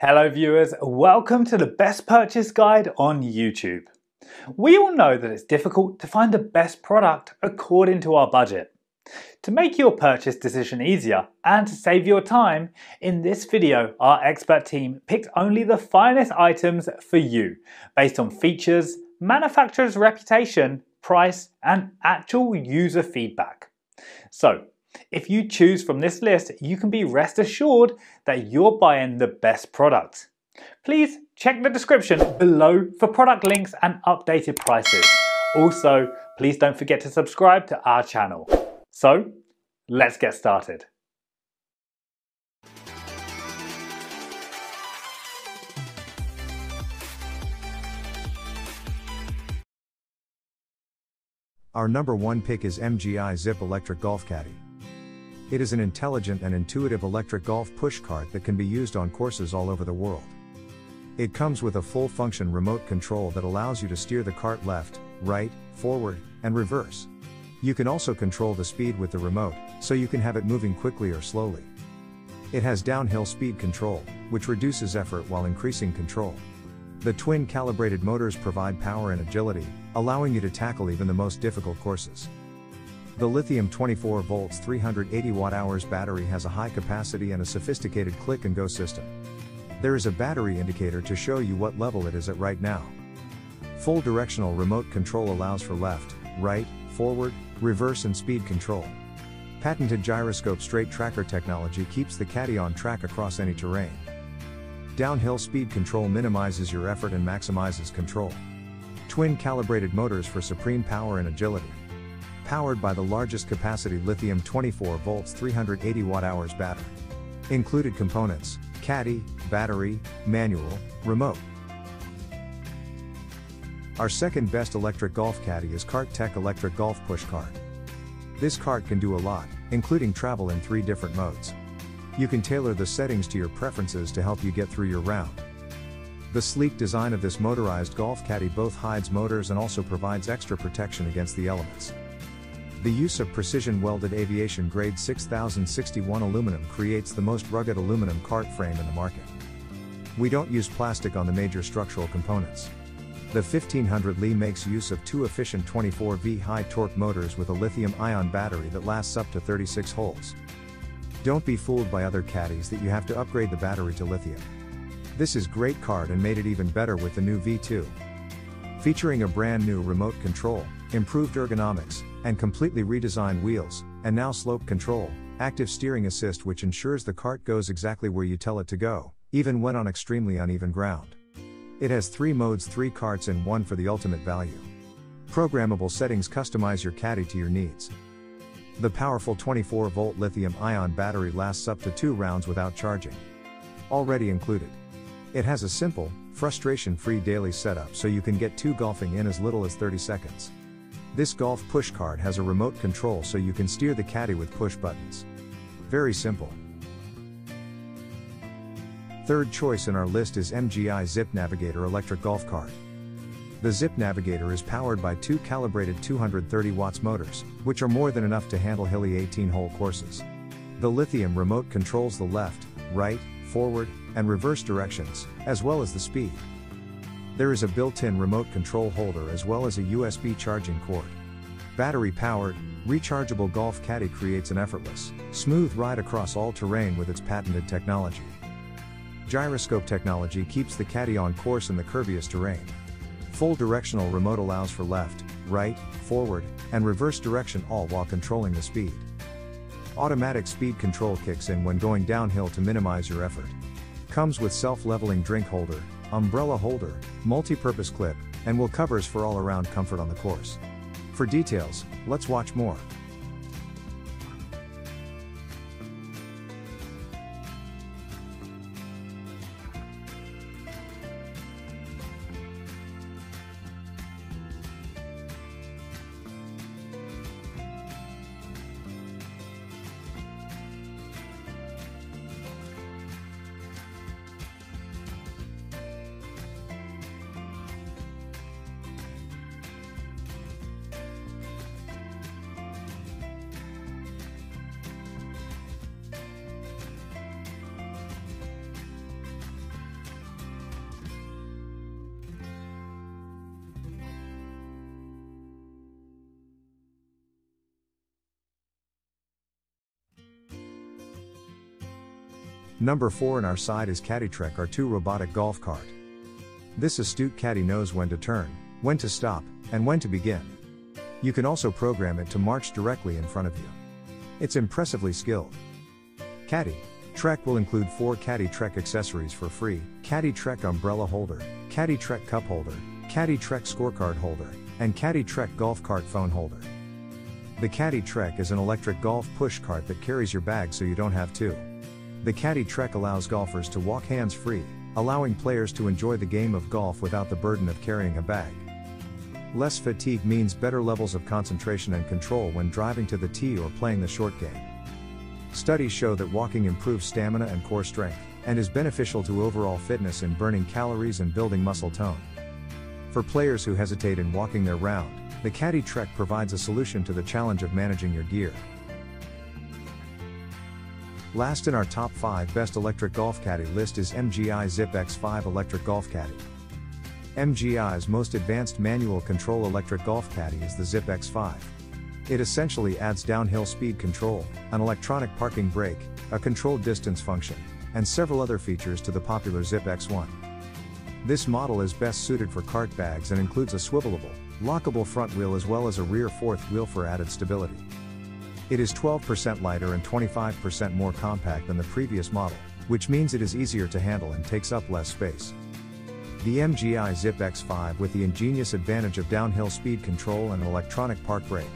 Hello viewers, welcome to the best purchase guide on YouTube. We all know that it's difficult to find the best product according to our budget. To make your purchase decision easier and to save your time, in this video our expert team picked only the finest items for you based on features, manufacturer's reputation, price and actual user feedback. So if you choose from this list, you can be rest assured that you're buying the best product. Please check the description below for product links and updated prices. Also, please don't forget to subscribe to our channel. So, let's get started. Our number one pick is MGI Zip Electric Golf Caddy. It is an intelligent and intuitive electric golf push cart that can be used on courses all over the world. It comes with a full function remote control that allows you to steer the cart left, right, forward, and reverse. You can also control the speed with the remote, so you can have it moving quickly or slowly. It has downhill speed control, which reduces effort while increasing control. The twin calibrated motors provide power and agility, allowing you to tackle even the most difficult courses. The lithium 24 volts 380 watt hours battery has a high capacity and a sophisticated click and go system. There is a battery indicator to show you what level it is at right now. Full directional remote control allows for left, right, forward, reverse and speed control. Patented gyroscope straight tracker technology keeps the caddy on track across any terrain. Downhill speed control minimizes your effort and maximizes control. Twin calibrated motors for supreme power and agility powered by the largest capacity lithium 24 volts 380 watt hours battery. Included components, caddy, battery, manual, remote. Our second best electric golf caddy is Cart Tek Electric Golf Push Cart. This cart can do a lot, including travel in three different modes. You can tailor the settings to your preferences to help you get through your round. The sleek design of this motorized golf caddy both hides motors and also provides extra protection against the elements. The use of precision welded aviation grade 6061 aluminum creates the most rugged aluminum cart frame in the market. We don't use plastic on the major structural components. The 1500 Li makes use of two efficient 24V high torque motors with a lithium ion battery that lasts up to 36 holes. Don't be fooled by other caddies that you have to upgrade the battery to lithium. This is great card and made it even better with the new V2. Featuring a brand new remote control, improved ergonomics, and completely redesigned wheels, and now slope control, active steering assist which ensures the cart goes exactly where you tell it to go, even when on extremely uneven ground. It has three modes, three carts and one for the ultimate value. Programmable settings customize your caddy to your needs. The powerful 24 volt lithium ion battery lasts up to two rounds without charging. Already included. It has a simple, frustration free daily setup so you can get two golfing in as little as 30 seconds. This golf push cart has a remote control so you can steer the caddy with push buttons. Very simple. Third choice in our list is MGI Zip Navigator electric golf cart. The Zip Navigator is powered by two calibrated 230 watts motors, which are more than enough to handle hilly 18 hole courses. The lithium remote controls the left, right, forward, and reverse directions, as well as the speed. There is a built-in remote control holder as well as a USB charging cord. Battery powered, rechargeable Golf Caddy creates an effortless, smooth ride across all terrain with its patented technology. Gyroscope technology keeps the caddy on course in the curviest terrain. Full directional remote allows for left, right, forward, and reverse direction all while controlling the speed. Automatic speed control kicks in when going downhill to minimize your effort. Comes with self-leveling drink holder, umbrella holder, multi-purpose clip, and will covers for all-around comfort on the course. For details, let's watch more. Number 4 in our side is CaddyTrek R2 robotic golf cart. This astute caddy knows when to turn, when to stop, and when to begin. You can also program it to march directly in front of you. It's impressively skilled. Caddy Trek will include four Caddy Trek accessories for free Caddy Trek umbrella holder, Caddy Trek cup holder, Caddy Trek scorecard holder, and Caddy Trek golf cart phone holder. The Caddy Trek is an electric golf push cart that carries your bag so you don't have to. The Caddy Trek allows golfers to walk hands free, allowing players to enjoy the game of golf without the burden of carrying a bag. Less fatigue means better levels of concentration and control when driving to the tee or playing the short game. Studies show that walking improves stamina and core strength, and is beneficial to overall fitness in burning calories and building muscle tone. For players who hesitate in walking their round, the Caddy Trek provides a solution to the challenge of managing your gear. Last in our top 5 best electric golf caddy list is MGI Zip X5 electric golf caddy. MGI's most advanced manual control electric golf caddy is the Zip X5. It essentially adds downhill speed control, an electronic parking brake, a controlled distance function, and several other features to the popular Zip X1. This model is best suited for cart bags and includes a swivelable, lockable front wheel as well as a rear fourth wheel for added stability. It is 12% lighter and 25% more compact than the previous model, which means it is easier to handle and takes up less space. The MGI Zip X5 with the ingenious advantage of downhill speed control and electronic park brake.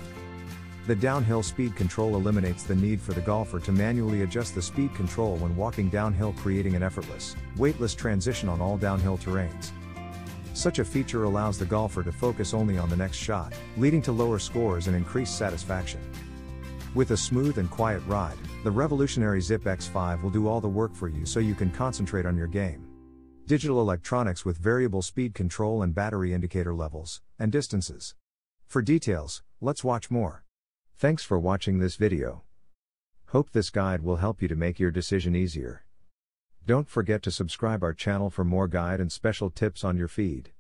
The downhill speed control eliminates the need for the golfer to manually adjust the speed control when walking downhill, creating an effortless, weightless transition on all downhill terrains. Such a feature allows the golfer to focus only on the next shot, leading to lower scores and increased satisfaction. With a smooth and quiet ride, the revolutionary Zip X5 will do all the work for you so you can concentrate on your game. Digital electronics with variable speed control and battery indicator levels, and distances. For details, let's watch more. Thanks for watching this video. Hope this guide will help you to make your decision easier. Don't forget to subscribe our channel for more guide and special tips on your feed.